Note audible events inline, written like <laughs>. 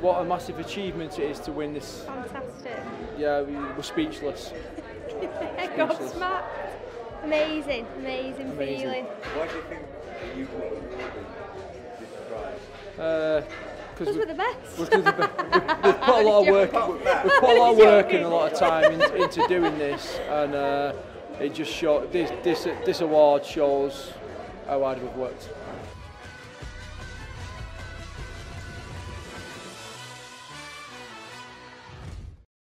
what a massive achievement it is to win this. Fantastic. Yeah, we were speechless. <laughs> Gobsmacked. Amazing, amazing, Amazing. feeling. Why do you think you won awarded Because uh, we're the best. We've we've <laughs> put a lot of work. We've put a lot of <laughs> work and a lot of time in, into doing this, and uh, it just shows this this this award shows how hard we've worked.